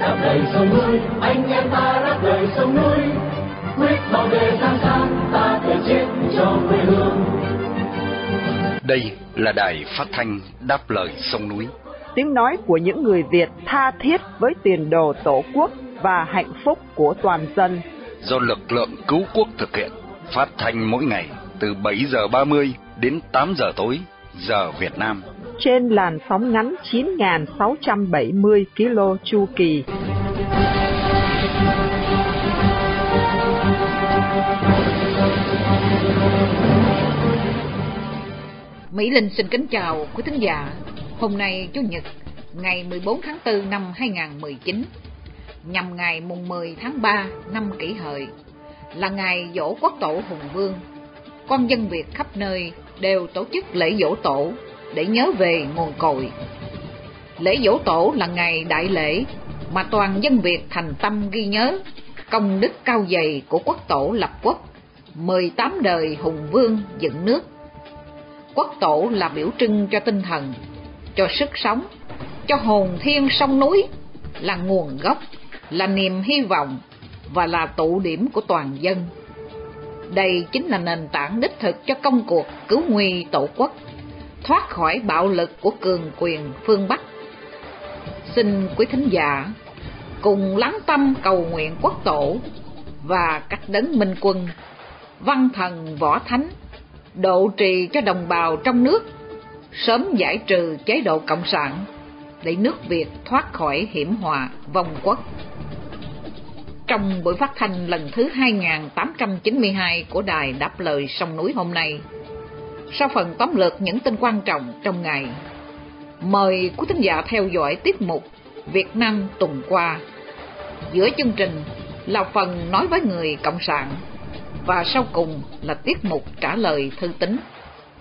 đáp lời sông núi anh em ta đáp lời sông núi quyết bảo vệ giang san ta thể chết cho quê hương đây là đài phát thanh đáp lời sông núi tiếng nói của những người Việt tha thiết với tiền đồ tổ quốc và hạnh phúc của toàn dân. Do lực lượng cứu quốc thực hiện, phát thanh mỗi ngày từ 7 giờ 30 đến 8 giờ tối, giờ Việt Nam. Trên làn sóng ngắn 9.670 km chu kỳ. Mỹ Linh xin kính chào quý thính giả. Hôm nay Chủ nhật, ngày 14 tháng 4 năm 2019, nhằm ngày mùng 10 tháng 3 năm kỷ hợi, là ngày dỗ quốc tổ Hùng Vương. Con dân Việt khắp nơi đều tổ chức lễ dỗ tổ để nhớ về nguồn cội. Lễ dỗ tổ là ngày đại lễ mà toàn dân Việt thành tâm ghi nhớ công đức cao dày của quốc tổ lập quốc, 18 đời hùng vương dựng nước. Quốc tổ là biểu trưng cho tinh thần, cho sức sống, cho hồn thiên sông núi, là nguồn gốc, là niềm hy vọng và là tụ điểm của toàn dân. Đây chính là nền tảng đích thực cho công cuộc cứu nguy tổ quốc, thoát khỏi bạo lực của cường quyền phương Bắc. Xin quý thính giả cùng lắng tâm cầu nguyện quốc tổ và các đấng minh quân, văn thần võ thánh, độ trì cho đồng bào trong nước, sớm giải trừ chế độ cộng sản để nước Việt thoát khỏi hiểm họa vong quốc. Trong buổi phát thanh lần thứ 2892 của đài Đáp Lời Sông Núi hôm nay, sau phần tóm lược những tin quan trọng trong ngày, mời quý thính giả theo dõi tiết mục Việt Nam tuần qua. Giữa chương trình là phần nói với người Cộng sản và sau cùng là tiết mục trả lời thư tín.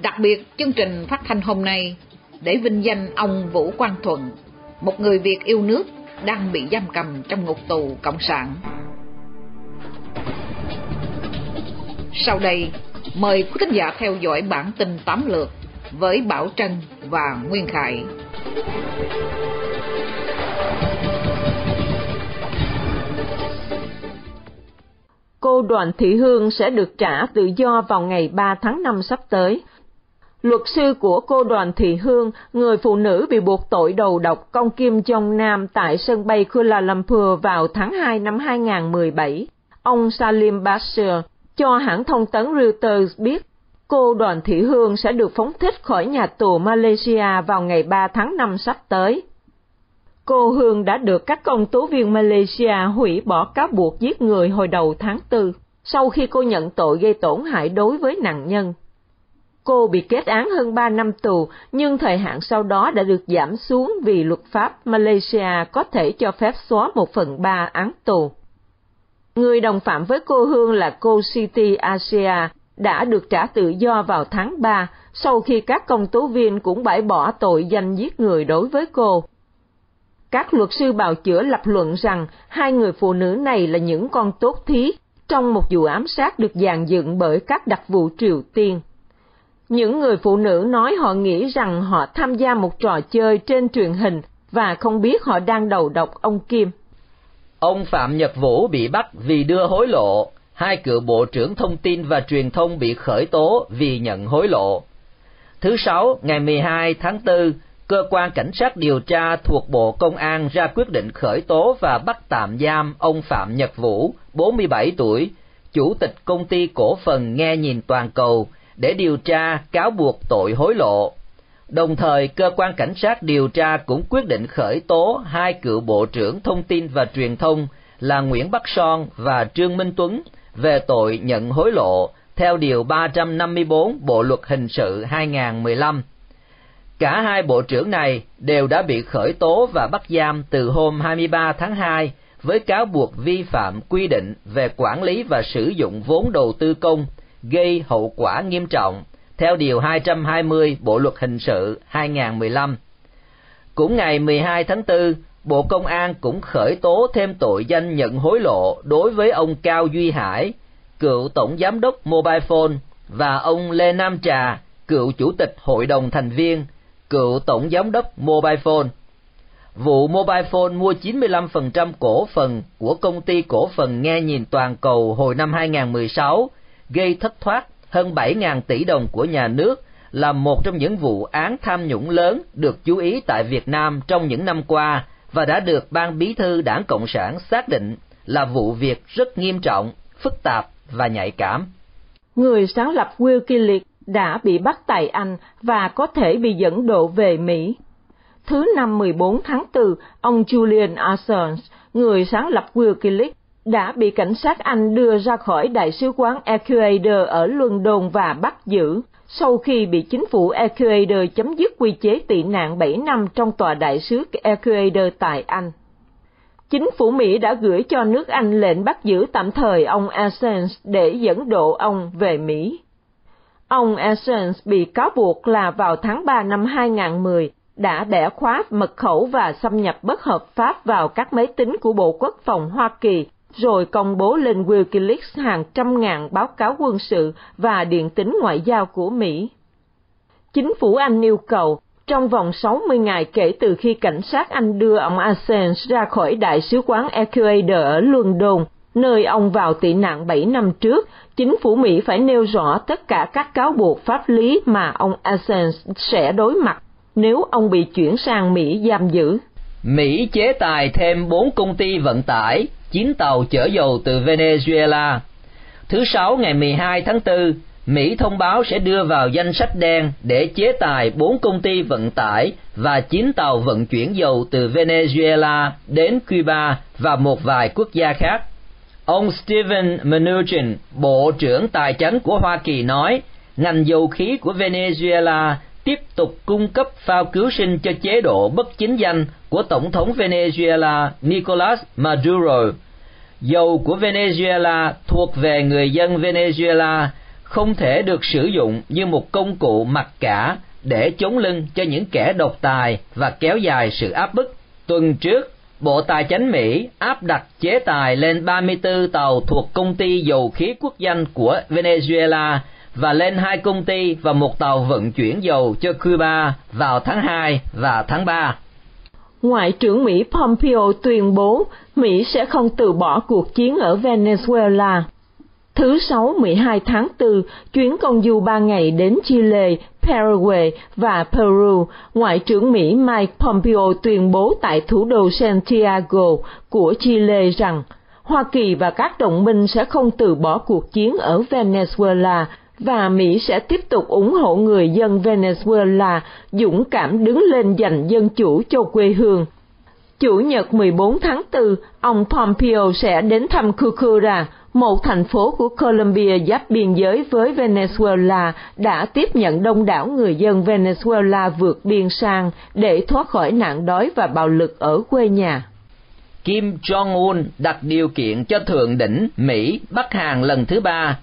Đặc biệt chương trình phát thanh hôm nay để vinh danh ông Vũ Quang Thuận, một người Việt yêu nước đang bị giam cầm trong ngục tù Cộng sản. Sau đây, mời quý khán giả theo dõi bản tin tám lượt với Bảo Trân và Nguyên Khải. Cô Đoàn Thị Hương sẽ được trả tự do vào ngày 3 tháng 5 sắp tới. Luật sư của cô Đoàn Thị Hương, người phụ nữ bị buộc tội đầu độc công Kim Jong Nam tại sân bay Kuala Lumpur vào tháng 2 năm 2017, ông Salim Bashir cho hãng thông tấn Reuters biết cô Đoàn Thị Hương sẽ được phóng thích khỏi nhà tù Malaysia vào ngày 3 tháng 5 sắp tới. Cô Hương đã được các công tố viên Malaysia hủy bỏ cáo buộc giết người hồi đầu tháng 4, sau khi cô nhận tội gây tổn hại đối với nạn nhân. Cô bị kết án hơn 3 năm tù, nhưng thời hạn sau đó đã được giảm xuống vì luật pháp Malaysia có thể cho phép xóa một phần ba án tù. Người đồng phạm với cô Hương là cô City Asia đã được trả tự do vào tháng 3 sau khi các công tố viên cũng bãi bỏ tội danh giết người đối với cô. Các luật sư bào chữa lập luận rằng hai người phụ nữ này là những con tốt thí trong một vụ ám sát được dàn dựng bởi các đặc vụ Triều Tiên. Những người phụ nữ nói họ nghĩ rằng họ tham gia một trò chơi trên truyền hình và không biết họ đang đầu độc ông Kim. Ông Phạm Nhật Vũ bị bắt vì đưa hối lộ, hai cựu Bộ trưởng Thông tin và Truyền thông bị khởi tố vì nhận hối lộ. Thứ Sáu, ngày 12 tháng 4, cơ quan cảnh sát điều tra thuộc Bộ Công an ra quyết định khởi tố và bắt tạm giam ông Phạm Nhật Vũ, 47 tuổi, chủ tịch công ty cổ phần nghe nhìn toàn cầu, để điều tra cáo buộc tội hối lộ. Đồng thời, cơ quan cảnh sát điều tra cũng quyết định khởi tố hai cựu Bộ trưởng Thông tin và Truyền thông là Nguyễn Bắc Son và Trương Minh Tuấn về tội nhận hối lộ theo Điều 354 Bộ Luật Hình sự 2015. Cả hai bộ trưởng này đều đã bị khởi tố và bắt giam từ hôm 23 tháng 2 với cáo buộc vi phạm quy định về quản lý và sử dụng vốn đầu tư công gây hậu quả nghiêm trọng theo Điều 220 Bộ Luật Hình sự 2015. Cũng ngày 12 tháng 4, Bộ Công an cũng khởi tố thêm tội danh nhận hối lộ đối với ông Cao Duy Hải, cựu Tổng Giám đốc Mobile Phone, và ông Lê Nam Trà, cựu Chủ tịch Hội đồng Thành viên, cựu Tổng Giám đốc Mobile Phone. vụ mobile phone mua 95% cổ phần của công ty cổ phần nghe nhìn toàn cầu hồi năm 2016 gây thất thoát hơn 7.000 tỷ đồng của nhà nước là một trong những vụ án tham nhũng lớn được chú ý tại Việt Nam trong những năm qua và đã được Ban Bí thư Đảng Cộng sản xác định là vụ việc rất nghiêm trọng, phức tạp và nhạy cảm. Người sáng lập Wikileaks đã bị bắt tại Anh và có thể bị dẫn độ về Mỹ. Thứ năm 14 tháng 4, ông Julian Assange, người sáng lập Wikileaks, đã bị cảnh sát Anh đưa ra khỏi đại sứ quán Ecuador ở London và bắt giữ sau khi bị chính phủ Ecuador chấm dứt quy chế tị nạn 7 năm trong tòa đại sứ Ecuador tại Anh. Chính phủ Mỹ đã gửi cho nước Anh lệnh bắt giữ tạm thời ông Assange để dẫn độ ông về Mỹ. Ông Assange bị cáo buộc là vào tháng 3 năm 2010 đã bẻ khóa mật khẩu và xâm nhập bất hợp pháp vào các máy tính của Bộ Quốc phòng Hoa Kỳ, rồi công bố lên Wikileaks hàng trăm ngàn báo cáo quân sự và điện tính ngoại giao của Mỹ. Chính phủ Anh yêu cầu, trong vòng 60 ngày kể từ khi cảnh sát Anh đưa ông Assange ra khỏi đại sứ quán Ecuador ở London, nơi ông vào tị nạn 7 năm trước, chính phủ Mỹ phải nêu rõ tất cả các cáo buộc pháp lý mà ông Assange sẽ đối mặt nếu ông bị chuyển sang Mỹ giam giữ. Mỹ chế tài thêm 4 công ty vận tải, 9 tàu chở dầu từ Venezuela. Thứ Sáu ngày 12 tháng 4, Mỹ thông báo sẽ đưa vào danh sách đen để chế tài 4 công ty vận tải và 9 tàu vận chuyển dầu từ Venezuela đến Cuba và một vài quốc gia khác. Ông Steven Mnuchin, Bộ trưởng Tài chánh của Hoa Kỳ nói, ngành dầu khí của Venezuela tiếp tục cung cấp phao cứu sinh cho chế độ bất chính danh của Tổng thống Venezuela Nicolas Maduro. Dầu của Venezuela thuộc về người dân Venezuela không thể được sử dụng như một công cụ mặc cả để chống lưng cho những kẻ độc tài và kéo dài sự áp bức. Tuần trước, Bộ Tài chánh Mỹ áp đặt chế tài lên 34 tàu thuộc công ty dầu khí quốc danh của Venezuela và lên hai công ty và một tàu vận chuyển dầu cho Cuba vào tháng 2 và tháng 3. Ngoại trưởng Mỹ Pompeo tuyên bố Mỹ sẽ không từ bỏ cuộc chiến ở Venezuela. Thứ Sáu 12 tháng 4, chuyến công du 3 ngày đến Chile, Paraguay và Peru, Ngoại trưởng Mỹ Mike Pompeo tuyên bố tại thủ đô Santiago của Chile rằng Hoa Kỳ và các đồng minh sẽ không từ bỏ cuộc chiến ở Venezuela và Mỹ sẽ tiếp tục ủng hộ người dân Venezuela dũng cảm đứng lên giành dân chủ cho quê hương. Chủ nhật 14 tháng 4, ông Pompeo sẽ đến thăm Cucura, một thành phố của Colombia giáp biên giới với Venezuela đã tiếp nhận đông đảo người dân Venezuela vượt biên sang để thoát khỏi nạn đói và bạo lực ở quê nhà. Kim Jong-un đặt điều kiện cho thượng đỉnh Mỹ Bắc Hàn lần thứ ba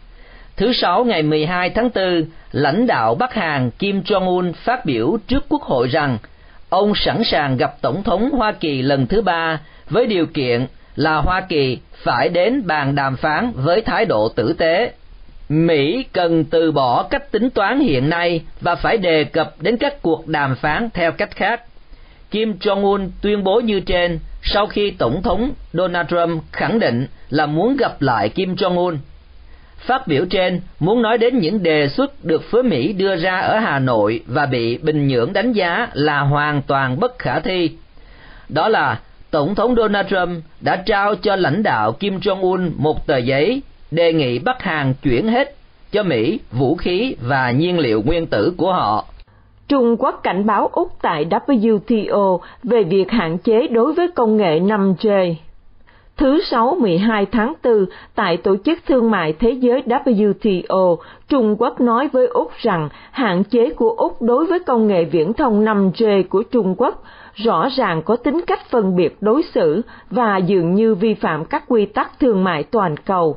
Thứ Sáu ngày 12 tháng 4, lãnh đạo Bắc Hàn Kim Jong-un phát biểu trước Quốc hội rằng ông sẵn sàng gặp Tổng thống Hoa Kỳ lần thứ ba với điều kiện là Hoa Kỳ phải đến bàn đàm phán với thái độ tử tế. Mỹ cần từ bỏ cách tính toán hiện nay và phải đề cập đến các cuộc đàm phán theo cách khác. Kim Jong-un tuyên bố như trên sau khi Tổng thống Donald Trump khẳng định là muốn gặp lại Kim Jong-un. Phát biểu trên, muốn nói đến những đề xuất được phía Mỹ đưa ra ở Hà Nội và bị Bình Nhưỡng đánh giá là hoàn toàn bất khả thi. Đó là, Tổng thống Donald Trump đã trao cho lãnh đạo Kim Jong-un một tờ giấy đề nghị Bắc Hàn chuyển hết cho Mỹ vũ khí và nhiên liệu nguyên tử của họ. Trung Quốc cảnh báo Úc tại WTO về việc hạn chế đối với công nghệ 5G. Thứ Sáu 12 tháng 4, tại Tổ chức Thương mại Thế giới WTO, Trung Quốc nói với Úc rằng hạn chế của Úc đối với công nghệ viễn thông 5G của Trung Quốc rõ ràng có tính cách phân biệt đối xử và dường như vi phạm các quy tắc thương mại toàn cầu.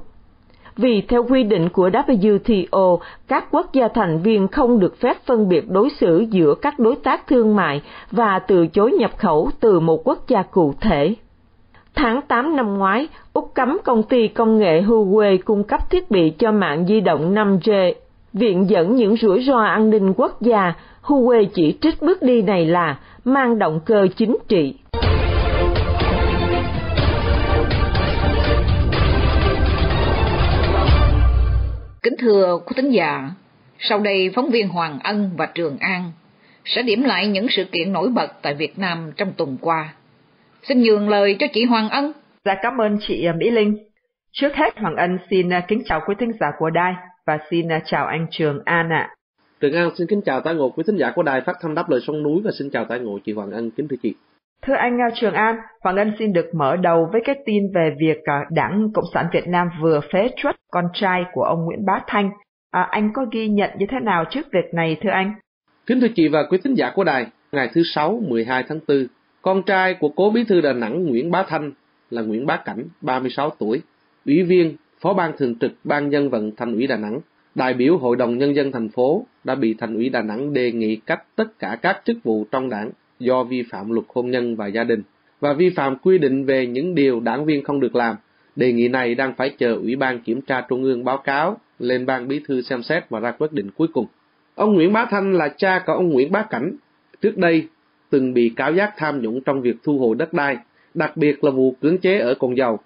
Vì theo quy định của WTO, các quốc gia thành viên không được phép phân biệt đối xử giữa các đối tác thương mại và từ chối nhập khẩu từ một quốc gia cụ thể. Tháng 8 năm ngoái, Úc cấm công ty công nghệ Huawei cung cấp thiết bị cho mạng di động 5G. Viện dẫn những rủi ro an ninh quốc gia, Huawei chỉ trích bước đi này là mang động cơ chính trị. Kính thưa quý thính giả, sau đây phóng viên Hoàng Ân và Trường An sẽ điểm lại những sự kiện nổi bật tại Việt Nam trong tuần qua. Xin nhường lời cho chị Hoàng Ân. Dạ cảm ơn chị à, Mỹ Linh. Trước hết Hoàng Ân xin à, kính chào quý thính giả của đài và xin à, chào anh Trường An ạ. Trường An xin kính chào tái ngộ quý thính giả của đài phát thanh đáp lời sông núi và xin chào tái ngộ chị Hoàng Ân kính thưa chị. Thưa anh Trường An, Hoàng Ân xin được mở đầu với cái tin về việc Đảng Cộng sản Việt Nam vừa phế truất con trai của ông Nguyễn Bá Thanh. À, anh có ghi nhận như thế nào trước việc này thưa anh? Kính thưa chị và quý thính giả của đài, ngày thứ Sáu 12 tháng 4, con trai của cố bí thư Đà Nẵng Nguyễn Bá Thanh là Nguyễn Bá Cảnh, 36 tuổi, ủy viên, phó ban thường trực ban dân vận thành ủy Đà Nẵng, đại biểu Hội đồng Nhân dân thành phố đã bị thành ủy Đà Nẵng đề nghị cách tất cả các chức vụ trong đảng do vi phạm luật hôn nhân và gia đình và vi phạm quy định về những điều đảng viên không được làm. Đề nghị này đang phải chờ Ủy ban Kiểm tra Trung ương báo cáo lên ban bí thư xem xét và ra quyết định cuối cùng. Ông Nguyễn Bá Thanh là cha của ông Nguyễn Bá Cảnh. Trước đây, từng bị cáo giác tham nhũng trong việc thu hồi đất đai, đặc biệt là vụ cưỡng chế ở Cồn Dầu.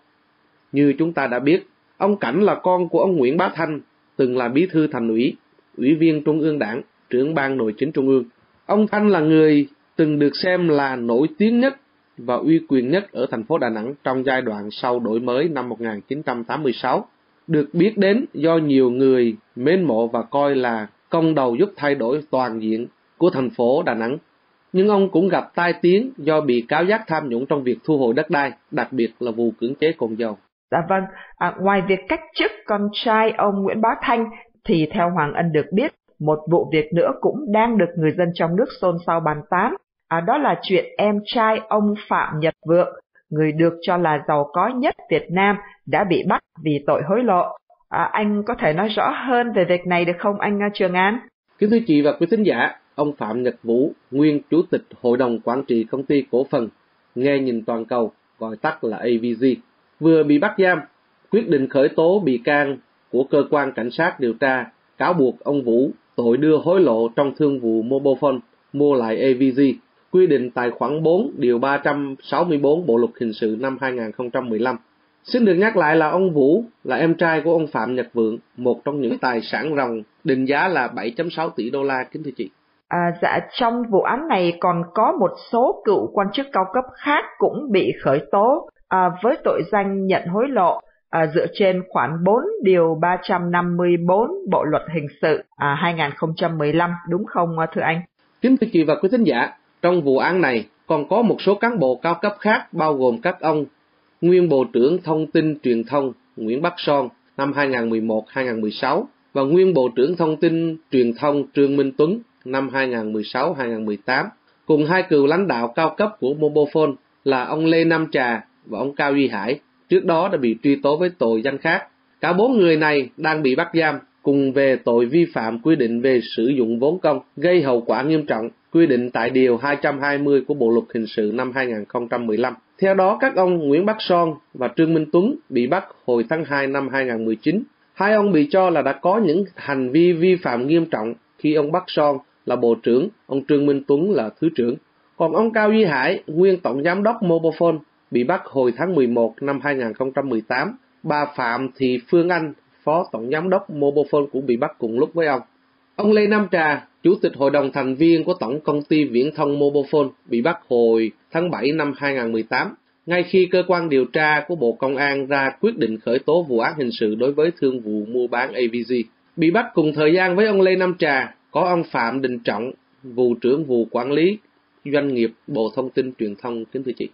Như chúng ta đã biết, ông Cảnh là con của ông Nguyễn Bá Thanh, từng là bí thư thành ủy, ủy viên Trung ương Đảng, trưởng ban nội chính Trung ương. Ông Thanh là người từng được xem là nổi tiếng nhất và uy quyền nhất ở thành phố Đà Nẵng trong giai đoạn sau đổi mới năm 1986, được biết đến do nhiều người mến mộ và coi là công đầu giúp thay đổi toàn diện của thành phố Đà Nẵng. Nhưng ông cũng gặp tai tiếng do bị cáo giác tham nhũng trong việc thu hồi đất đai, đặc biệt là vụ cưỡng chế cồn dầu. Dạ vâng, à, ngoài việc cách chức con trai ông Nguyễn Bá Thanh, thì theo Hoàng Ân được biết, một vụ việc nữa cũng đang được người dân trong nước xôn xao bàn tán. À, đó là chuyện em trai ông Phạm Nhật Vượng, người được cho là giàu có nhất Việt Nam, đã bị bắt vì tội hối lộ. À, anh có thể nói rõ hơn về việc này được không anh à, Trường An? Kính thưa chị và quý thính giả, ông Phạm Nhật Vũ, nguyên chủ tịch Hội đồng Quản trị Công ty Cổ phần Nghe Nhìn Toàn Cầu, gọi tắt là AVG, vừa bị bắt giam, quyết định khởi tố bị can của cơ quan cảnh sát điều tra cáo buộc ông Vũ tội đưa hối lộ trong thương vụ Mobile mua lại AVG, quy định tại khoản 4 điều 364 Bộ luật hình sự năm 2015. Xin được nhắc lại là ông Vũ là em trai của ông Phạm Nhật Vượng, một trong những tài sản ròng định giá là 7.6 tỷ đô la kính thưa chị. À, dạ trong vụ án này còn có một số cựu quan chức cao cấp khác cũng bị khởi tố à, với tội danh nhận hối lộ à, dựa trên khoản 4 điều 354 Bộ luật hình sự à, 2015 đúng không à, thưa anh? Kính thưa chị và quý thính giả, trong vụ án này còn có một số cán bộ cao cấp khác bao gồm các ông nguyên Bộ trưởng Thông tin Truyền thông Nguyễn Bắc Son năm 2011-2016 và nguyên Bộ trưởng Thông tin Truyền thông Trương Minh Tuấn năm 2016-2018, cùng hai cựu lãnh đạo cao cấp của Mobofone là ông Lê Nam Trà và ông Cao Duy Hải, trước đó đã bị truy tố với tội danh khác. Cả bốn người này đang bị bắt giam cùng về tội vi phạm quy định về sử dụng vốn công gây hậu quả nghiêm trọng quy định tại Điều 220 của Bộ Luật Hình sự năm 2015. Theo đó, các ông Nguyễn Bắc Son và Trương Minh Tuấn bị bắt hồi tháng 2 năm 2019. Hai ông bị cho là đã có những hành vi vi phạm nghiêm trọng khi ông Bắc Son là Bộ trưởng, ông Trương Minh Tuấn là Thứ trưởng. Còn ông Cao Duy Hải, nguyên Tổng Giám đốc Mobile bị bắt hồi tháng 11 năm 2018. Bà Phạm Thị Phương Anh, Phó Tổng Giám đốc Mobile cũng bị bắt cùng lúc với ông. Ông Lê Nam Trà, Chủ tịch Hội đồng thành viên của Tổng Công ty Viễn thông Mobile bị bắt hồi tháng 7 năm 2018, ngay khi cơ quan điều tra của Bộ Công an ra quyết định khởi tố vụ án hình sự đối với thương vụ mua bán AVG. Bị bắt cùng thời gian với ông Lê Nam Trà có ông Phạm Đình Trọng, vụ trưởng vụ quản lý doanh nghiệp Bộ Thông tin Truyền thông, kính thưa chị.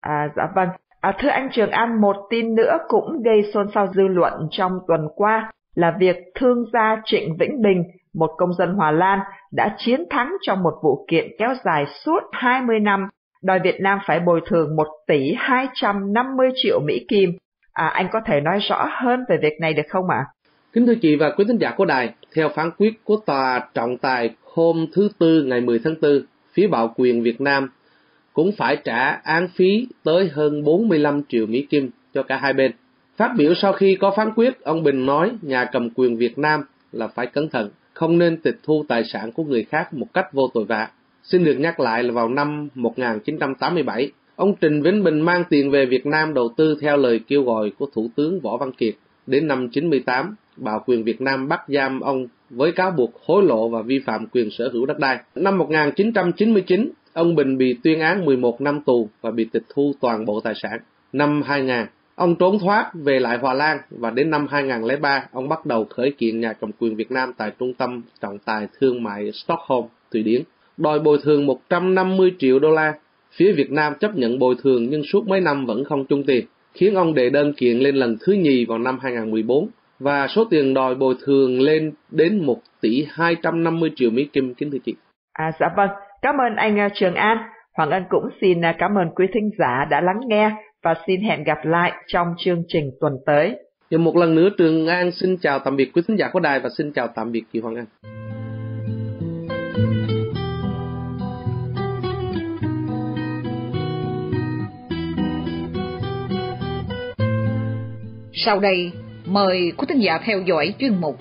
À, dạ vâng. À, thưa anh Trường An, một tin nữa cũng gây xôn xao dư luận trong tuần qua là việc thương gia Trịnh Vĩnh Bình, một công dân Hòa Lan, đã chiến thắng trong một vụ kiện kéo dài suốt 20 năm, đòi Việt Nam phải bồi thường 1 tỷ 250 triệu Mỹ Kim. À, anh có thể nói rõ hơn về việc này được không ạ? À? Kính thưa chị và quý thính giả của đài, theo phán quyết của tòa trọng tài hôm thứ Tư ngày 10 tháng 4, phía bạo quyền Việt Nam cũng phải trả án phí tới hơn 45 triệu Mỹ Kim cho cả hai bên. Phát biểu sau khi có phán quyết, ông Bình nói nhà cầm quyền Việt Nam là phải cẩn thận, không nên tịch thu tài sản của người khác một cách vô tội vạ. Xin được nhắc lại là vào năm 1987, ông Trình Vĩnh Bình mang tiền về Việt Nam đầu tư theo lời kêu gọi của Thủ tướng Võ Văn Kiệt. Đến năm 98, Bảo quyền Việt Nam bắt giam ông với cáo buộc hối lộ và vi phạm quyền sở hữu đất đai. Năm 1999, ông Bình bị tuyên án 11 năm tù và bị tịch thu toàn bộ tài sản. Năm 2000, ông trốn thoát về lại Hòa Lan và đến năm 2003, ông bắt đầu khởi kiện nhà cầm quyền Việt Nam tại Trung tâm Trọng tài Thương mại Stockholm, Thụy Điển, đòi bồi thường 150 triệu đô la. Phía Việt Nam chấp nhận bồi thường nhưng suốt mấy năm vẫn không trung tiền, khiến ông đệ đơn kiện lên lần thứ nhì vào năm 2014 và số tiền đòi bồi thường lên đến 1 tỷ 250 triệu Mỹ Kim kính thưa chị. À dạ vâng, cảm ơn anh à, Trường An. Hoàng Ân cũng xin à, cảm ơn quý thính giả đã lắng nghe và xin hẹn gặp lại trong chương trình tuần tới. Và một lần nữa Trường An xin chào tạm biệt quý thính giả của đài và xin chào tạm biệt chị Hoàng An. Sau đây, mời quý thính giả theo dõi chuyên mục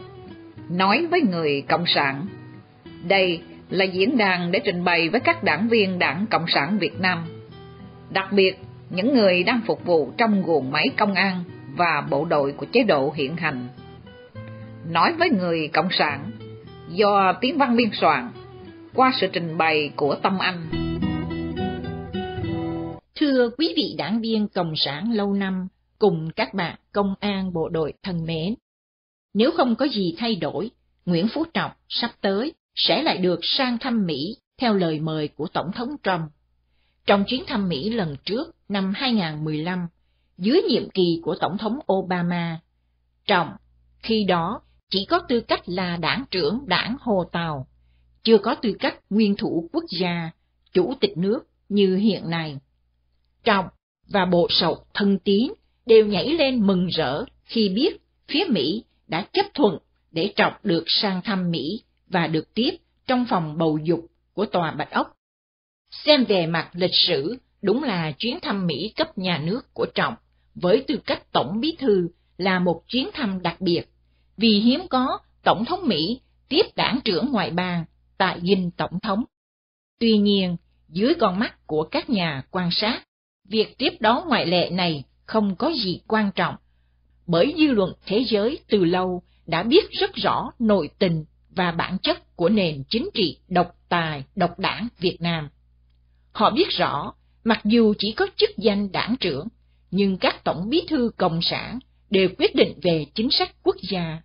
Nói với người Cộng sản. Đây là diễn đàn để trình bày với các đảng viên Đảng Cộng sản Việt Nam, đặc biệt những người đang phục vụ trong guồng máy công an và bộ đội của chế độ hiện hành. Nói với người Cộng sản do tiếng văn biên soạn qua sự trình bày của Tâm Anh. Thưa quý vị đảng viên Cộng sản lâu năm cùng các bạn công an bộ đội thân mến, nếu không có gì thay đổi, Nguyễn Phú Trọng sắp tới sẽ lại được sang thăm Mỹ theo lời mời của Tổng thống Trump. Trong chuyến thăm Mỹ lần trước năm 2015, dưới nhiệm kỳ của Tổng thống Obama, Trọng khi đó chỉ có tư cách là đảng trưởng đảng Hồ Tàu, chưa có tư cách nguyên thủ quốc gia, chủ tịch nước như hiện nay. Trọng và bộ sậu thân tín đều nhảy lên mừng rỡ khi biết phía Mỹ đã chấp thuận để Trọng được sang thăm Mỹ và được tiếp trong phòng bầu dục của Tòa Bạch Ốc. Xem về mặt lịch sử, đúng là chuyến thăm Mỹ cấp nhà nước của Trọng với tư cách Tổng Bí Thư là một chuyến thăm đặc biệt, vì hiếm có Tổng thống Mỹ tiếp đảng trưởng ngoại bang tại dinh Tổng thống. Tuy nhiên, dưới con mắt của các nhà quan sát, việc tiếp đón ngoại lệ này không có gì quan trọng, bởi dư luận thế giới từ lâu đã biết rất rõ nội tình và bản chất của nền chính trị độc tài, độc đảng Việt Nam. Họ biết rõ, mặc dù chỉ có chức danh đảng trưởng, nhưng các tổng bí thư cộng sản đều quyết định về chính sách quốc gia.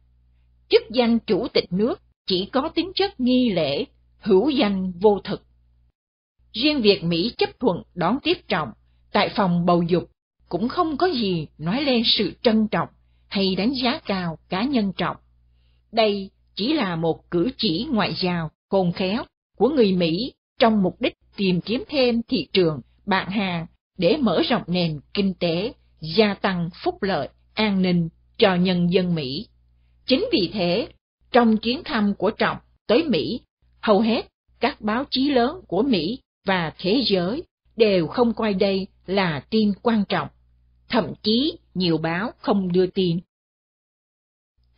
Chức danh chủ tịch nước chỉ có tính chất nghi lễ, hữu danh vô thực. Riêng việc Mỹ chấp thuận đón tiếp trọng tại phòng bầu dục cũng không có gì nói lên sự trân trọng hay đánh giá cao cá nhân trọng. Đây chỉ là một cử chỉ ngoại giao khôn khéo của người Mỹ trong mục đích tìm kiếm thêm thị trường, bạn hàng để mở rộng nền kinh tế, gia tăng phúc lợi, an ninh cho nhân dân Mỹ. Chính vì thế, trong chuyến thăm của Trọng tới Mỹ, hầu hết các báo chí lớn của Mỹ và thế giới đều không coi đây là tin quan trọng, thậm chí nhiều báo không đưa tin.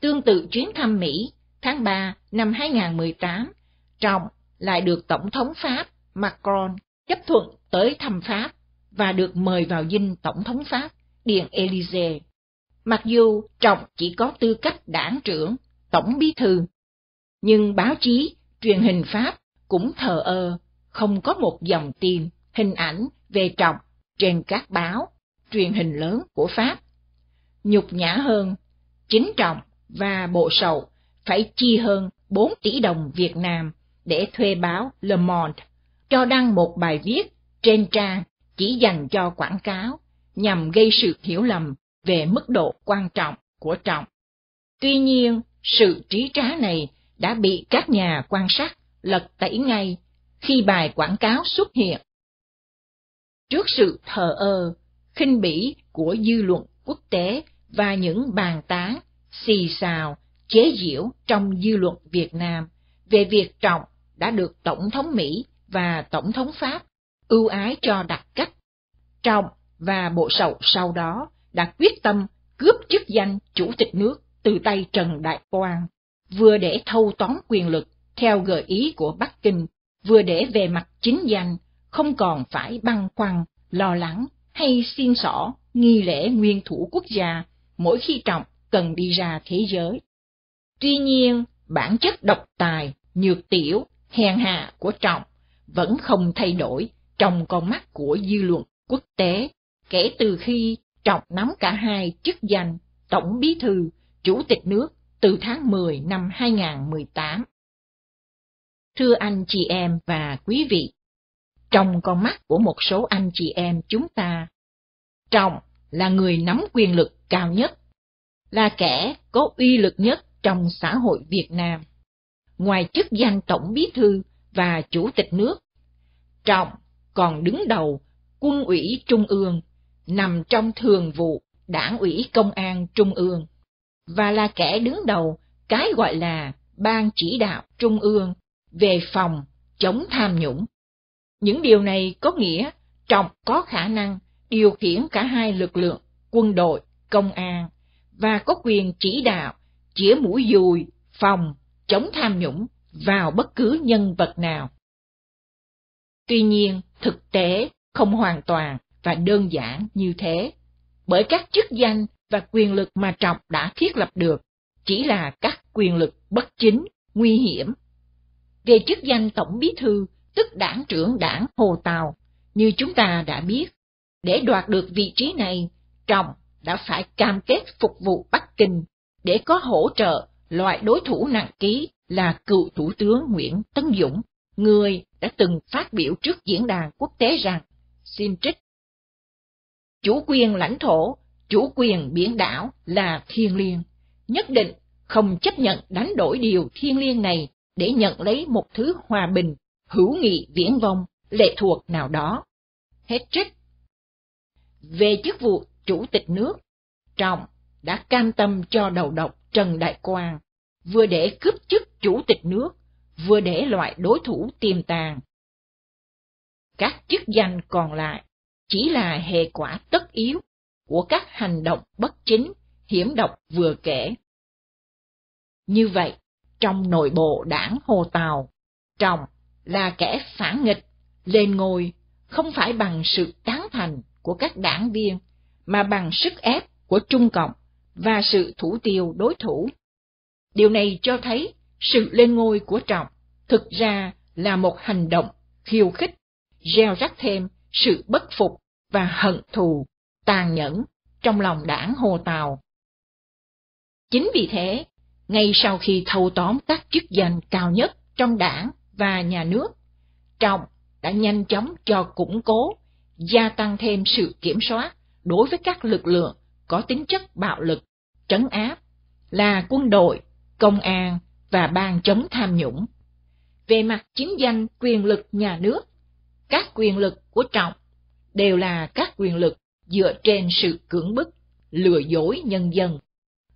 Tương tự chuyến thăm Mỹ tháng 3 năm 2018, Trọng lại được Tổng thống Pháp Macron chấp thuận tới thăm Pháp và được mời vào dinh Tổng thống Pháp Điện Élysée. Mặc dù Trọng chỉ có tư cách đảng trưởng, tổng bí thư, nhưng báo chí, truyền hình Pháp cũng thờ ơ, không có một dòng tin, hình ảnh về Trọng trên các báo, truyền hình lớn của Pháp. Nhục nhã hơn, chính Trọng và Bộ sầu phải chi hơn 4 tỷ đồng Việt Nam để thuê báo Le Monde cho đăng một bài viết trên trang chỉ dành cho quảng cáo nhằm gây sự hiểu lầm về mức độ quan trọng của trọng. Tuy nhiên, sự trí trá này đã bị các nhà quan sát lật tẩy ngay khi bài quảng cáo xuất hiện. Trước sự thờ ơ, khinh bỉ của dư luận quốc tế và những bàn tán, xì xào chế giễu trong dư luận Việt Nam về việc Trọng đã được Tổng thống Mỹ và Tổng thống Pháp ưu ái cho đặt cách. Trọng và Bộ Sậu sau đó đã quyết tâm cướp chức danh Chủ tịch nước từ tay Trần Đại Quang, vừa để thâu tóm quyền lực theo gợi ý của Bắc Kinh, vừa để về mặt chính danh không còn phải băn khoăn, lo lắng hay xin xỏ nghi lễ nguyên thủ quốc gia mỗi khi Trọng cần đi ra thế giới. Tuy nhiên, bản chất độc tài, nhược tiểu, hèn hạ của Trọng vẫn không thay đổi trong con mắt của dư luận quốc tế kể từ khi Trọng nắm cả hai chức danh Tổng Bí Thư, Chủ tịch nước từ tháng 10 năm 2018. Thưa anh chị em và quý vị, trong con mắt của một số anh chị em chúng ta, Trọng là người nắm quyền lực cao nhất, là kẻ có uy lực nhất trong xã hội Việt Nam. Ngoài chức danh Tổng Bí Thư và Chủ tịch nước, Trọng còn đứng đầu quân ủy Trung ương, nằm trong thường vụ đảng ủy công an Trung ương, và là kẻ đứng đầu cái gọi là Ban chỉ đạo Trung ương về phòng chống tham nhũng. Những điều này có nghĩa Trọng có khả năng điều khiển cả hai lực lượng quân đội, công an và có quyền chỉ đạo, chĩa mũi dùi, phòng, chống tham nhũng vào bất cứ nhân vật nào. Tuy nhiên, thực tế không hoàn toàn và đơn giản như thế, bởi các chức danh và quyền lực mà Trọng đã thiết lập được chỉ là các quyền lực bất chính, nguy hiểm. Về chức danh Tổng Bí Thư, tức đảng trưởng đảng Hồ tào như chúng ta đã biết, để đoạt được vị trí này, Trọng đã phải cam kết phục vụ Bắc Kinh. Để có hỗ trợ loại đối thủ nặng ký là cựu Thủ tướng Nguyễn Tấn Dũng, người đã từng phát biểu trước diễn đàn quốc tế rằng, xin trích, chủ quyền lãnh thổ, chủ quyền biển đảo là thiêng liêng, nhất định không chấp nhận đánh đổi điều thiêng liêng này để nhận lấy một thứ hòa bình, hữu nghị viễn vông, lệ thuộc nào đó. Hết trích. Về chức vụ chủ tịch nước, Trọng đã cam tâm cho đầu độc Trần Đại Quang, vừa để cướp chức chủ tịch nước, vừa để loại đối thủ tiềm tàng. Các chức danh còn lại chỉ là hệ quả tất yếu của các hành động bất chính, hiểm độc vừa kể. Như vậy, trong nội bộ đảng Hồ Tàu, Trọng là kẻ phản nghịch, lên ngôi không phải bằng sự tán thành của các đảng viên, mà bằng sức ép của Trung Cộng và sự thủ tiêu đối thủ. Điều này cho thấy sự lên ngôi của Trọng thực ra là một hành động khiêu khích, gieo rắc thêm sự bất phục và hận thù, tàn nhẫn trong lòng đảng Hồ Tàu. Chính vì thế, ngay sau khi thâu tóm các chức danh cao nhất trong đảng và nhà nước, Trọng đã nhanh chóng cho củng cố, gia tăng thêm sự kiểm soát đối với các lực lượng có tính chất bạo lực, trấn áp, là quân đội, công an và ban chống tham nhũng. Về mặt chính danh quyền lực nhà nước, các quyền lực của Trọng đều là các quyền lực dựa trên sự cưỡng bức, lừa dối nhân dân.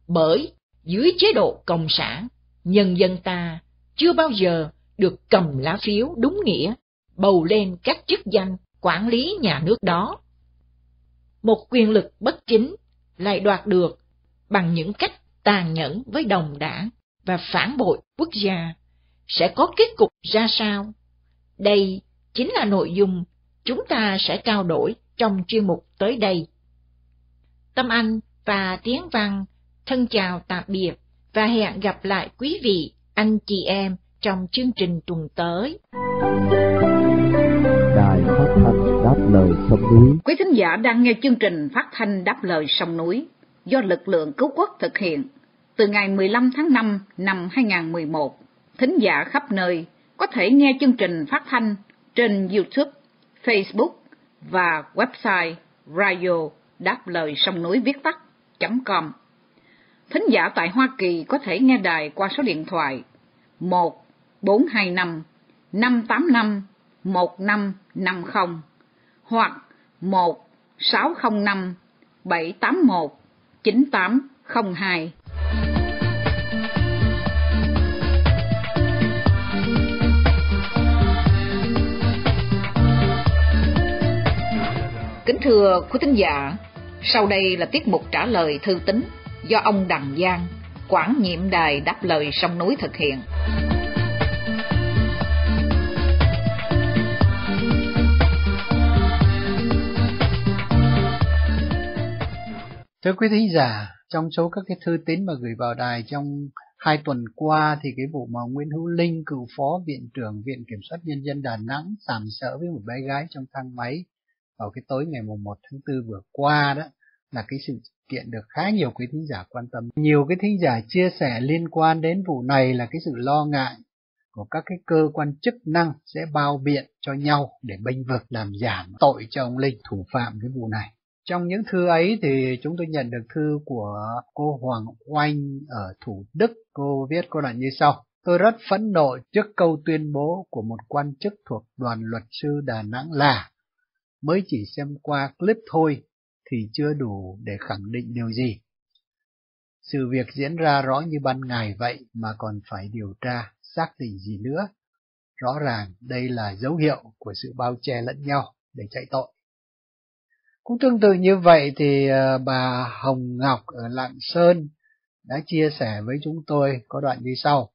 Bởi dưới chế độ cộng sản, nhân dân ta chưa bao giờ được cầm lá phiếu đúng nghĩa, bầu lên các chức danh quản lý nhà nước đó. Một quyền lực bất chính lại đoạt được bằng những cách tàn nhẫn với đồng đảng và phản bội quốc gia, sẽ có kết cục ra sao? Đây chính là nội dung chúng ta sẽ trao đổi trong chuyên mục tới đây. Tâm Anh và Tiếng Văn thân chào tạm biệt và hẹn gặp lại quý vị, anh chị em trong chương trình tuần tới. Đài phát thanh đáp lời sông núi. Quý thính giả đang nghe chương trình phát thanh đáp lời sông núi do lực lượng cứu quốc thực hiện từ ngày 15 tháng 5 năm 2011. Thính giả khắp nơi có thể nghe chương trình phát thanh trên YouTube, Facebook và website radio đáp lời sông núi viết tắt.com. Thính giả tại Hoa Kỳ có thể nghe đài qua số điện thoại 1 425 585 1550 hoặc 1 605 781 9802. Kính thưa quý thính giả, sau đây là tiết mục trả lời thư tín do ông Đằng Giang, quản nhiệm đài đáp lời sông núi thực hiện. Thưa quý thính giả, trong số các cái thư tín mà gửi vào đài trong Hai tuần qua thì cái vụ mà Nguyễn Hữu Linh, cựu phó viện trưởng Viện Kiểm soát Nhân dân Đà Nẵng sàm sỡ với một bé gái trong thang máy vào cái tối ngày 1 tháng 4 vừa qua đó là cái sự kiện được khá nhiều quý thính giả quan tâm. Nhiều cái thính giả chia sẻ liên quan đến vụ này là cái sự lo ngại của các cái cơ quan chức năng sẽ bao biện cho nhau để bênh vực làm giảm tội cho ông Linh thủ phạm cái vụ này. Trong những thư ấy thì chúng tôi nhận được thư của cô Hoàng Oanh ở Thủ Đức. Cô viết cô đoạn như sau. Tôi rất phẫn nộ trước câu tuyên bố của một quan chức thuộc đoàn luật sư Đà Nẵng là mới chỉ xem qua clip thôi thì chưa đủ để khẳng định điều gì. Sự việc diễn ra rõ như ban ngày vậy mà còn phải điều tra, xác định gì nữa. Rõ ràng đây là dấu hiệu của sự bao che lẫn nhau để chạy tội. Cũng tương tự như vậy thì ờ, bà Hồng Ngọc ở Lạng Sơn đã chia sẻ với chúng tôi có đoạn như sau.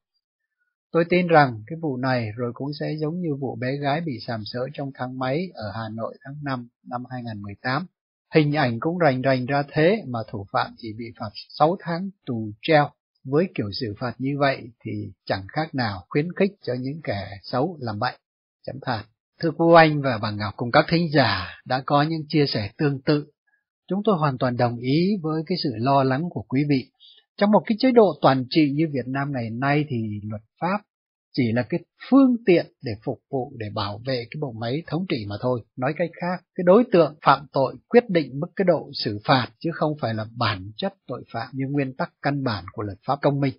Tôi tin rằng cái vụ này rồi cũng sẽ giống như vụ bé gái bị sàm sỡ trong thang máy ở Hà Nội tháng 5 năm 2018. Hình ảnh cũng rành rành ra thế mà thủ phạm chỉ bị phạt 6 tháng tù treo. Với kiểu xử phạt như vậy thì chẳng khác nào khuyến khích cho những kẻ xấu làm bậy. Chấm thàn. Thưa cô Anh và bà Ngọc cùng các thính giả đã có những chia sẻ tương tự. Chúng tôi hoàn toàn đồng ý với cái sự lo lắng của quý vị. Trong một cái chế độ toàn trị như Việt Nam ngày nay thì luật pháp chỉ là cái phương tiện để phục vụ để bảo vệ cái bộ máy thống trị mà thôi. Nói cách khác, cái đối tượng phạm tội quyết định mức cái độ xử phạt chứ không phải là bản chất tội phạm như nguyên tắc căn bản của luật pháp công minh.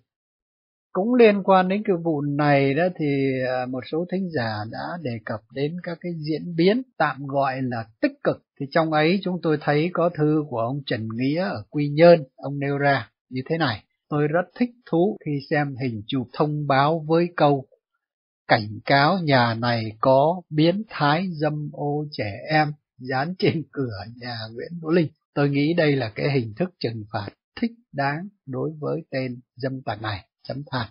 Cũng liên quan đến cái vụ này đó thì à, một số thính giả đã đề cập đến các cái diễn biến tạm gọi là tích cực. Thì trong ấy chúng tôi thấy có thư của ông Trần Nghĩa ở Quy Nhơn, ông nêu ra như thế này. Tôi rất thích thú khi xem hình chụp thông báo với câu cảnh cáo nhà này có biến thái dâm ô trẻ em dán trên cửa nhà Nguyễn Đỗ Linh. Tôi nghĩ đây là cái hình thức trừng phạt thích đáng đối với tên dâm tặc này. Chấm than.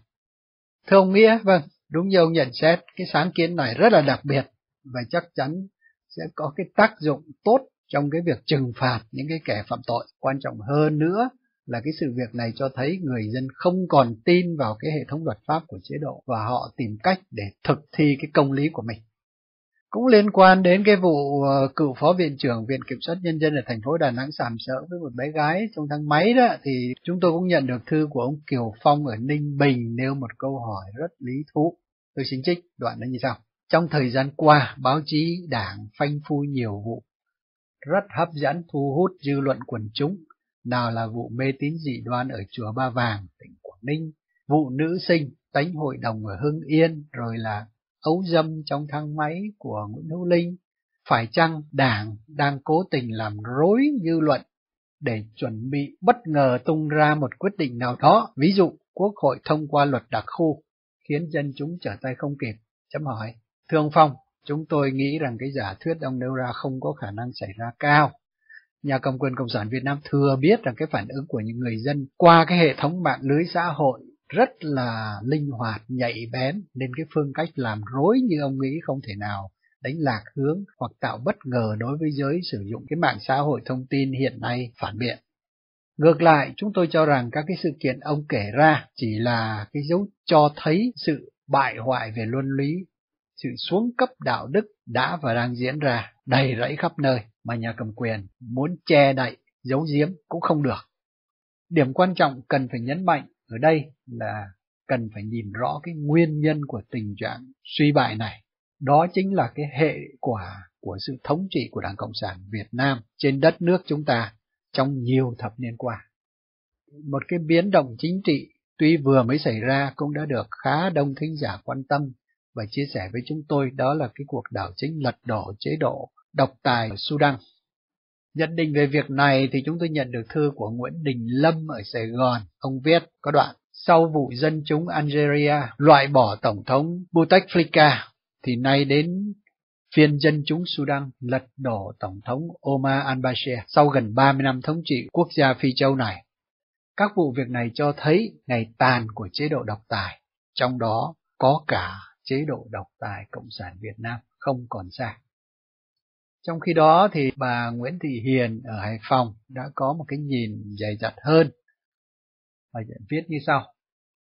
Thưa ông Nghĩa, vâng, đúng như ông nhận xét, cái sáng kiến này rất là đặc biệt và chắc chắn sẽ có cái tác dụng tốt trong cái việc trừng phạt những cái kẻ phạm tội. Quan trọng hơn nữa là cái sự việc này cho thấy người dân không còn tin vào cái hệ thống luật pháp của chế độ và họ tìm cách để thực thi cái công lý của mình. Cũng liên quan đến cái vụ ờ, cựu phó viện trưởng Viện Kiểm soát Nhân dân ở thành phố Đà Nẵng sàm sỡ với một bé gái trong thang máy đó thì chúng tôi cũng nhận được thư của ông Kiều Phong ở Ninh Bình nêu một câu hỏi rất lý thú. Tôi xin trích đoạn đó như sau. Trong thời gian qua, báo chí đảng phanh phui nhiều vụ rất hấp dẫn thu hút dư luận quần chúng nào là vụ mê tín dị đoan ở chùa Ba Vàng, tỉnh Quảng Ninh, vụ nữ sinh tánh hội đồng ở Hưng Yên, rồi là ấu dâm trong thang máy của Nguyễn Hữu Linh. Phải chăng Đảng đang cố tình làm rối dư luận để chuẩn bị bất ngờ tung ra một quyết định nào đó, ví dụ Quốc hội thông qua luật đặc khu, khiến dân chúng trở tay không kịp? Chấm hỏi. Thưa ông Phong, chúng tôi nghĩ rằng cái giả thuyết ông nêu ra không có khả năng xảy ra cao nhà cầm quyền Cộng sản Việt Nam thừa biết rằng cái phản ứng của những người dân qua cái hệ thống mạng lưới xã hội rất là linh hoạt, nhạy bén nên cái phương cách làm rối như ông nghĩ không thể nào đánh lạc hướng hoặc tạo bất ngờ đối với giới sử dụng cái mạng xã hội thông tin hiện nay phản biện. Ngược lại, chúng tôi cho rằng các cái sự kiện ông kể ra chỉ là cái dấu cho thấy sự bại hoại về luân lý, sự xuống cấp đạo đức đã và đang diễn ra đầy rẫy khắp nơi mà nhà cầm quyền muốn che đậy, giấu giếm cũng không được. Điểm quan trọng cần phải nhấn mạnh ở đây là cần phải nhìn rõ cái nguyên nhân của tình trạng suy bại này. Đó chính là cái hệ quả của sự thống trị của Đảng Cộng sản Việt Nam trên đất nước chúng ta trong nhiều thập niên qua. Một cái biến động chính trị tuy vừa mới xảy ra cũng đã được khá đông thính giả quan tâm và chia sẻ với chúng tôi, đó là cái cuộc đảo chính lật đổ chế độ độc tài Sudan. Nhận định về việc này thì chúng tôi nhận được thư của Nguyễn Đình Lâm ở Sài Gòn. Ông viết có đoạn, sau vụ dân chúng Algeria loại bỏ Tổng thống Bouteflika thì nay đến phiên dân chúng Sudan lật đổ Tổng thống Omar al-Bashir sau gần 30 năm thống trị quốc gia Phi Châu này. Các vụ việc này cho thấy ngày tàn của chế độ độc tài, trong đó có cả chế độ độc tài Cộng sản Việt Nam không còn xa. Trong khi đó thì bà Nguyễn Thị Hiền ở Hải Phòng đã có một cái nhìn dày dặn hơn và viết như sau.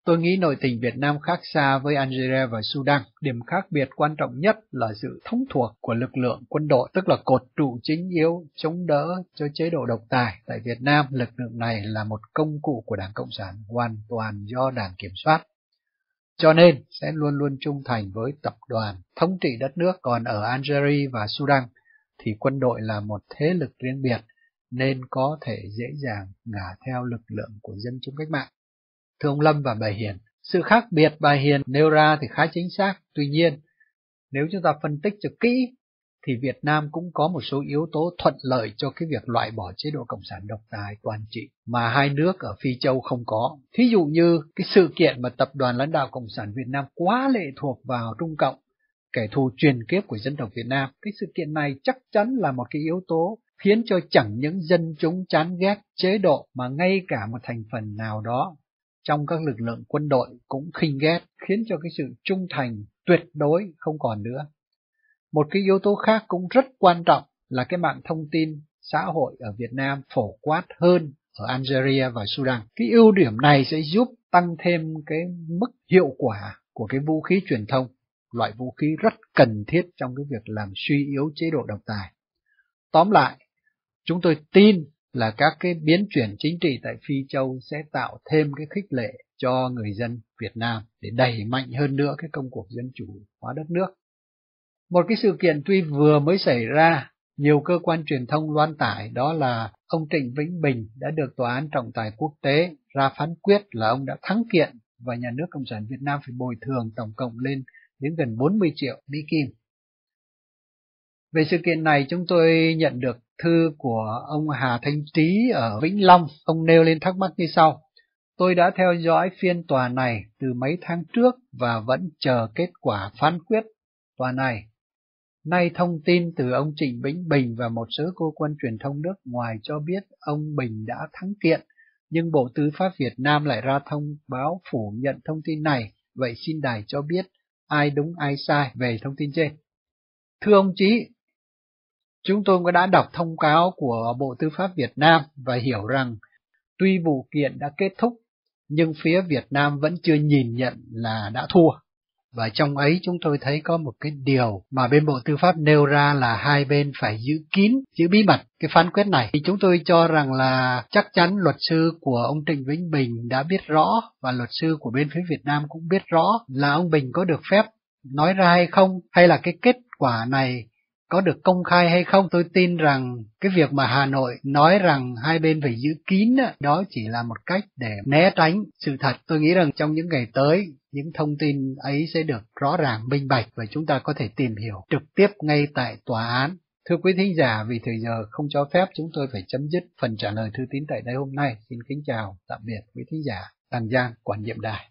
Tôi nghĩ nội tình Việt Nam khác xa với Algeria và Sudan. Điểm khác biệt quan trọng nhất là sự thống thuộc của lực lượng quân đội, tức là cột trụ chính yếu chống đỡ cho chế độ độc tài. Tại Việt Nam, lực lượng này là một công cụ của Đảng Cộng sản hoàn toàn do Đảng kiểm soát. Cho nên sẽ luôn luôn trung thành với tập đoàn thống trị đất nước, còn ở Algeria và Sudan thì quân đội là một thế lực riêng biệt nên có thể dễ dàng ngả theo lực lượng của dân chúng cách mạng. Thưa ông Lâm và bà Hiền, sự khác biệt bà Hiền nêu ra thì khá chính xác, tuy nhiên, nếu chúng ta phân tích cho kỹ thì Việt Nam cũng có một số yếu tố thuận lợi cho cái việc loại bỏ chế độ cộng sản độc tài toàn trị mà hai nước ở Phi Châu không có. Thí dụ như cái sự kiện mà tập đoàn lãnh đạo cộng sản Việt Nam quá lệ thuộc vào Trung Cộng, kẻ thù truyền kiếp của dân tộc Việt Nam. Cái sự kiện này chắc chắn là một cái yếu tố khiến cho chẳng những dân chúng chán ghét chế độ mà ngay cả một thành phần nào đó trong các lực lượng quân đội cũng khinh ghét, khiến cho cái sự trung thành tuyệt đối không còn nữa. Một cái yếu tố khác cũng rất quan trọng là cái mạng thông tin xã hội ở Việt Nam phổ quát hơn ở Algeria và Sudan. Cái ưu điểm này sẽ giúp tăng thêm cái mức hiệu quả của cái vũ khí truyền thông, loại vũ khí rất cần thiết trong cái việc làm suy yếu chế độ độc tài. Tóm lại, chúng tôi tin là các cái biến chuyển chính trị tại Phi Châu sẽ tạo thêm cái khích lệ cho người dân Việt Nam để đẩy mạnh hơn nữa cái công cuộc dân chủ hóa đất nước. Một cái sự kiện tuy vừa mới xảy ra, nhiều cơ quan truyền thông loan tải đó là ông Trịnh Vĩnh Bình đã được Tòa án Trọng tài Quốc tế ra phán quyết là ông đã thắng kiện và nhà nước Cộng sản Việt Nam phải bồi thường tổng cộng lên đến gần 40 triệu Mỹ Kim. Về sự kiện này chúng tôi nhận được thư của ông Hà Thanh Trí ở Vĩnh Long. Ông nêu lên thắc mắc như sau. Tôi đã theo dõi phiên tòa này từ mấy tháng trước và vẫn chờ kết quả phán quyết tòa này. Nay thông tin từ ông Trịnh Vĩnh Bình và một số cơ quan truyền thông nước ngoài cho biết ông Bình đã thắng kiện, nhưng Bộ Tư pháp Việt Nam lại ra thông báo phủ nhận thông tin này. Vậy xin đài cho biết ai đúng ai sai về thông tin trên. Thưa ông Chí, Chúng tôi cũng đã đọc thông cáo của Bộ Tư pháp Việt Nam và hiểu rằng tuy vụ kiện đã kết thúc, nhưng phía Việt Nam vẫn chưa nhìn nhận là đã thua. Và trong ấy chúng tôi thấy có một cái điều mà bên Bộ Tư pháp nêu ra là hai bên phải giữ kín, giữ bí mật cái phán quyết này. Thì chúng tôi cho rằng là chắc chắn luật sư của ông Trịnh Vĩnh Bình đã biết rõ và luật sư của bên phía Việt Nam cũng biết rõ là ông Bình có được phép nói ra hay không, hay là cái kết quả này có được công khai hay không tôi tin rằng cái việc mà Hà Nội nói rằng hai bên phải giữ kín đó chỉ là một cách để né tránh sự thật tôi nghĩ rằng trong những ngày tới những thông tin ấy sẽ được rõ ràng minh bạch và chúng ta có thể tìm hiểu trực tiếp ngay tại tòa án Thưa quý thính giả, vì thời giờ không cho phép chúng tôi phải chấm dứt phần trả lời thư tín tại đây hôm nay. Xin kính chào, tạm biệt quý thính giả. Đàn Giang, quản nhiệm đài.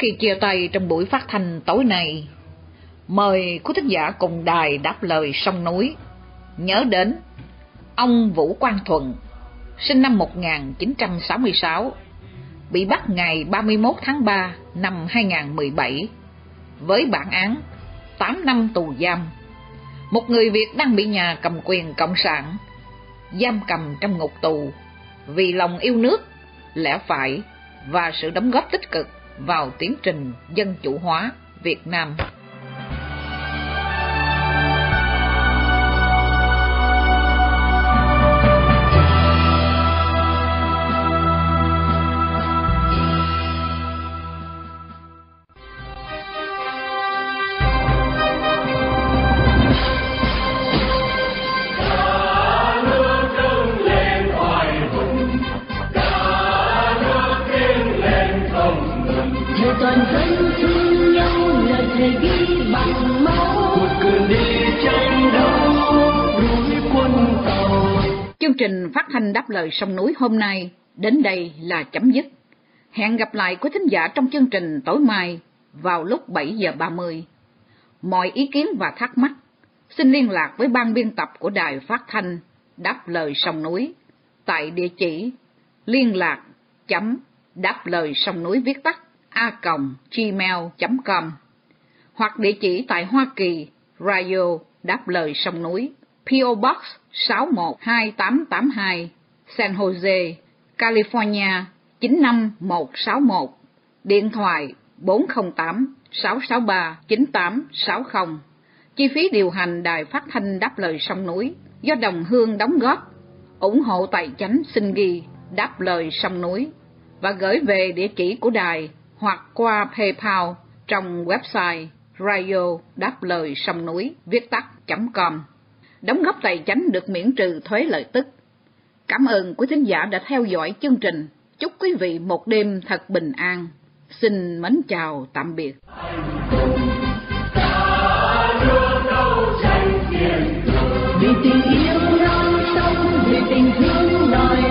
Khi chia tay trong buổi phát thanh tối nay, mời quý thính giả cùng đài đáp lời sông núi, nhớ đến ông Vũ Quang Thuận, sinh năm 1966, bị bắt ngày 31 tháng 3 năm 2017 với bản án 8 năm tù giam. Một người Việt đang bị nhà cầm quyền cộng sản giam cầm trong ngục tù vì lòng yêu nước, lẽ phải và sự đóng góp tích cực vào tiến trình dân chủ hóa Việt Nam. Sông núi hôm nay, đến đây là chấm dứt. Hẹn gặp lại quý thính giả trong chương trình tối mai vào lúc 7 giờ 30. Mọi ý kiến và thắc mắc, xin liên lạc với ban biên tập của đài phát thanh đáp lời sông núi tại địa chỉ liên lạc chấm đáp lời sông núi viết tắt a còng gmail.com hoặc địa chỉ tại Hoa Kỳ, Radio đáp lời sông núi PO Box 61282 San Jose, California 95161 Điện thoại 408 663 9860 Chi phí điều hành đài phát thanh đáp lời sông núi do đồng hương đóng góp ủng hộ tài chánh xin ghi đáp lời sông núi và gửi về địa chỉ của đài hoặc qua PayPal trong website radio đáp lời sông núi viết tắt.com. Đóng góp tài chánh được miễn trừ thuế lợi tức. Cảm ơn quý thính giả đã theo dõi chương trình. Chúc quý vị một đêm thật bình an. Xin mến chào tạm biệt. Vì tình yêu non sông, vì tình thương đòi